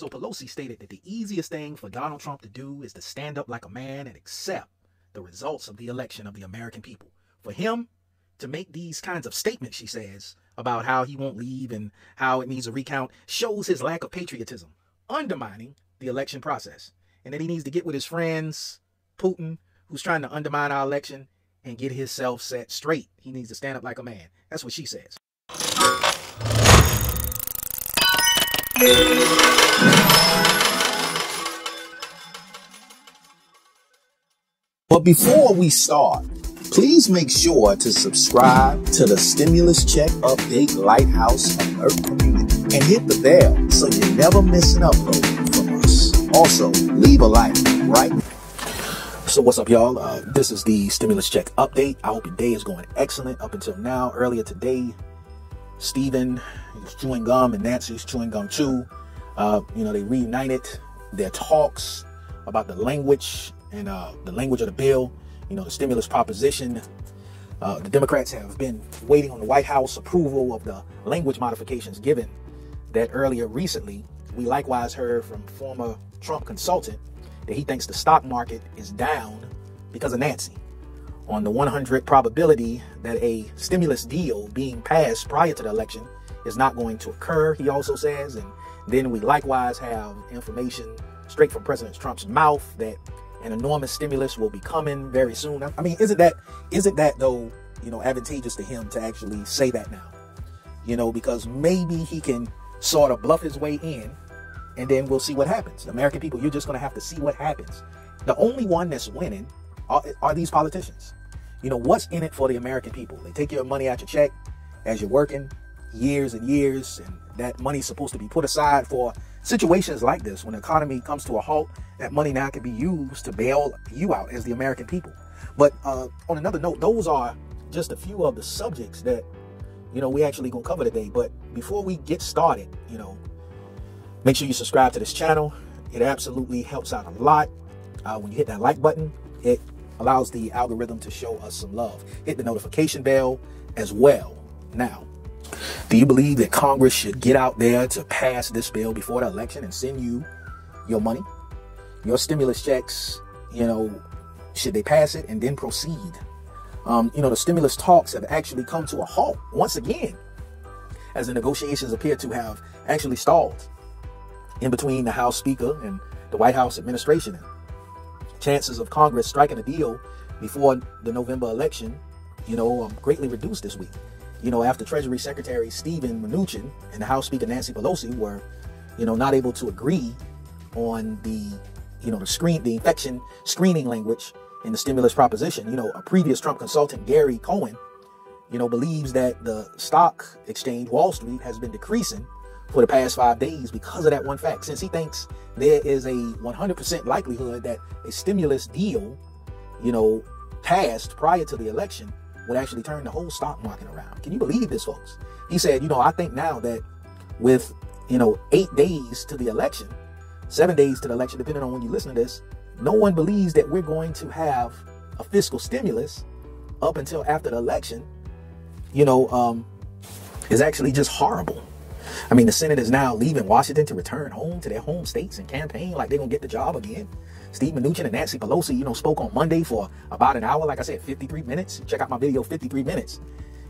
So Pelosi stated that the easiest thing for Donald Trump to do is to stand up like a man and accept the results of the election of the American people. For him to make these kinds of statements, she says, about how he won't leave and how it needs a recount, shows his lack of patriotism, undermining the election process. And that he needs to get with his friends, Putin, who's trying to undermine our election, and get himself set straight. He needs to stand up like a man. That's what she says. But before we start, please make sure to subscribe to the Stimulus Check Update Lighthouse Alert community and hit the bell so you never miss an upload from us. Also, leave a like, right? So what's up, y'all? Uh, this is the stimulus check update. I hope your day is going excellent up until now. Earlier today, Stephen is chewing gum and Nancy's chewing gum too. Uh, you know, they reunited their talks about the language and uh, the language of the bill. You know, the stimulus proposition. Uh, the Democrats have been waiting on the White House approval of the language modifications given that earlier recently. We likewise heard from former Trump consultant that he thinks the stock market is down because of Nancy. On the 100 probability that a stimulus deal being passed prior to the election is not going to occur, he also says. And then we likewise have information straight from President Trump's mouth that an enormous stimulus will be coming very soon. I mean, isn't that isn't that though, you know, advantageous to him to actually say that now? You know, because maybe he can sort of bluff his way in and then we'll see what happens. The American people, you're just going to have to see what happens. The only one that's winning are, are, these politicians. You know, what's in it for the American people? They take your money out your check as you're working years and years, and that money's supposed to be put aside for situations like this. When the economy comes to a halt, that money now can be used to bail you out as the American people. But uh, on another note, those are just a few of the subjects that, you know, we actually gonna cover today. But before we get started, you know, Make sure you subscribe to this channel. It absolutely helps out a lot. Uh, when you hit that like button, it allows the algorithm to show us some love. Hit the notification bell as well. Now, do you believe that Congress should get out there to pass this bill before the election and send you your money, your stimulus checks? You know, should they pass it and then proceed? Um, you know, the stimulus talks have actually come to a halt once again, as the negotiations appear to have actually stalled in between the House Speaker and the White House administration. Chances of Congress striking a deal before the November election, you know, um, greatly reduced this week. You know, after Treasury Secretary Steven Mnuchin and the House Speaker Nancy Pelosi were, you know, not able to agree on the, you know, the screen, the infection screening language in the stimulus proposition. You know, a previous Trump consultant, Gary Cohen, you know, believes that the stock exchange, Wall Street, has been decreasing for the past five days because of that one fact. Since he thinks there is a 100% likelihood that a stimulus deal, you know, passed prior to the election would actually turn the whole stock market around. Can you believe this, folks? He said, you know, I think now that with, you know, eight days to the election, seven days to the election, depending on when you listen to this, no one believes that we're going to have a fiscal stimulus up until after the election, you know, um, is actually just horrible. I mean, the Senate is now leaving Washington to return home to their home states and campaign like they're going to get the job again. Steve Mnuchin and Nancy Pelosi, you know, spoke on Monday for about an hour. Like I said, 53 minutes. Check out my video, 53 minutes.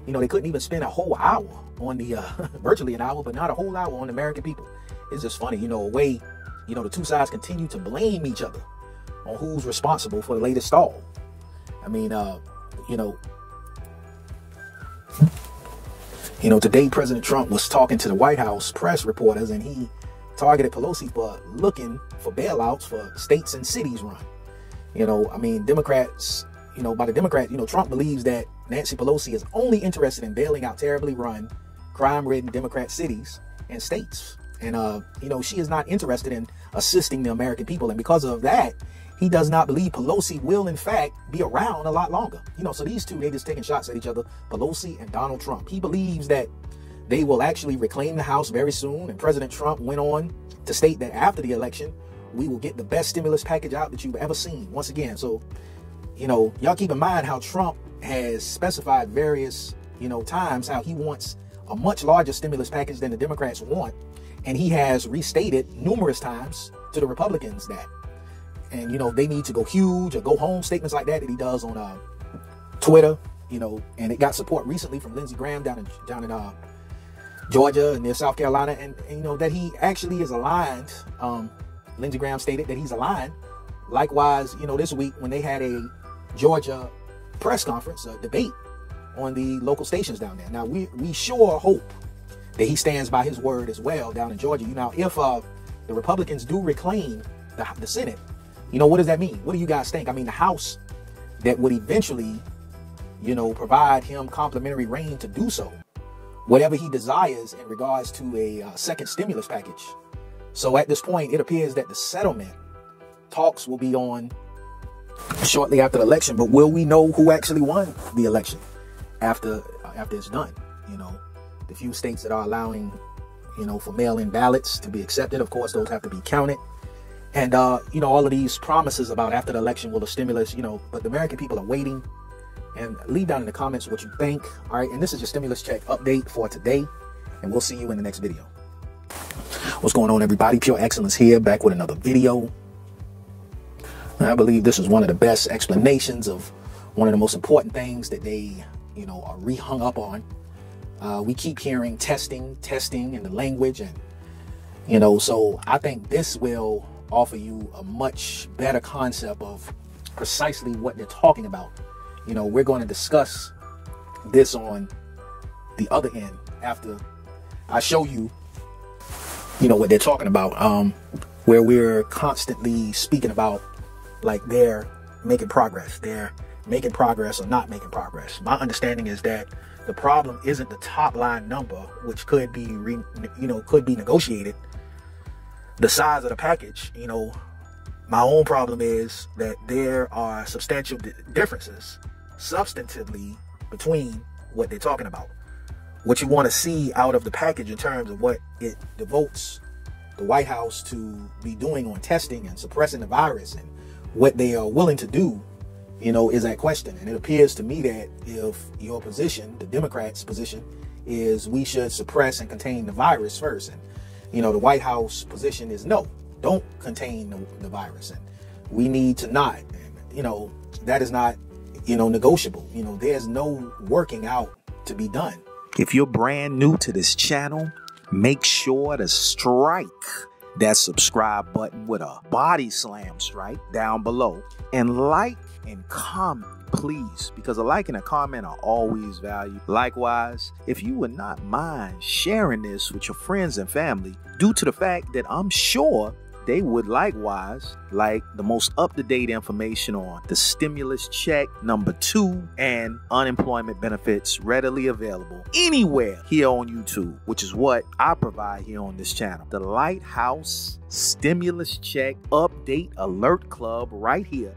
You know, they couldn't even spend a whole hour on the, uh, virtually an hour, but not a whole hour on the American people. It's just funny, you know, a way, you know, the two sides continue to blame each other on who's responsible for the latest stall. I mean, uh, you know, you know, today President Trump was talking to the White House press reporters and he targeted Pelosi for looking for bailouts for states and cities run. You know, I mean, Democrats, you know, by the Democrats, you know, Trump believes that Nancy Pelosi is only interested in bailing out terribly run, crime ridden Democrat cities and states. And, uh, you know, she is not interested in assisting the American people. And because of that, he does not believe Pelosi will, in fact, be around a lot longer. You know, so these two, they just taking shots at each other, Pelosi and Donald Trump. He believes that they will actually reclaim the House very soon. And President Trump went on to state that after the election, we will get the best stimulus package out that you've ever seen. Once again, so, you know, y'all keep in mind how Trump has specified various, you know, times how he wants a much larger stimulus package than the Democrats want. And he has restated numerous times to the Republicans that, and you know, they need to go huge or go home, statements like that that he does on uh, Twitter, you know, and it got support recently from Lindsey Graham down in down in uh, Georgia and near South Carolina, and, and, you know that he actually is aligned. Um, Lindsey Graham stated that he's aligned. Likewise, you know, this week when they had a Georgia press conference, a debate on the local stations down there. Now we we sure hope that he stands by his word as well down in Georgia. You know, if uh, the Republicans do reclaim the, the Senate, you know, what does that mean? What do you guys think? I mean, the House that would eventually, you know, provide him complimentary reign to do so, whatever he desires in regards to a uh, second stimulus package. So at this point, it appears that the settlement talks will be on shortly after the election. But will we know who actually won the election after after it's done? You know, the few states that are allowing, you know, for mail-in ballots to be accepted, of course, those have to be counted. And uh, you know, all of these promises about after the election will the stimulus, you know, but the American people are waiting. And leave down in the comments what you think. All right, and this is your stimulus check update for today, and we'll see you in the next video. What's going on, everybody? Pure Excellence here, back with another video. I believe this is one of the best explanations of one of the most important things that they, you know, are rehung up on. Uh, we keep hearing testing, testing, and the language, and you know, so I think this will offer you a much better concept of precisely what they're talking about. You know, we're going to discuss this on the other end after I show you, you know, what they're talking about. Um, where we're constantly speaking about like they're making progress. They're making progress or not making progress. My understanding is that the problem isn't the top line number, which could be, re, you know, could be negotiated. The size of the package, you know, my own problem is that there are substantial differences substantively between what they're talking about. What you want to see out of the package in terms of what it devotes the White House to be doing on testing and suppressing the virus and what they are willing to do, you know, is that question. And it appears to me that if your position, the Democrats' position, is we should suppress and contain the virus first. And, you know, the White House position is no, don't contain the, the virus. And we need to not. You know, that is not, you know, negotiable. You know, there's no working out to be done. If you're brand new to this channel, make sure to strike that subscribe button with a body slam strike down below. And like and comment please because a like and a comment are always valued. Likewise if you would not mind sharing this with your friends and family due to the fact that i'm sure they would likewise like the most up to date information on the stimulus check number two and unemployment benefits readily available anywhere here on YouTube, which is what I provide here on this channel. The Lighthouse Stimulus Check Update Alert Club right here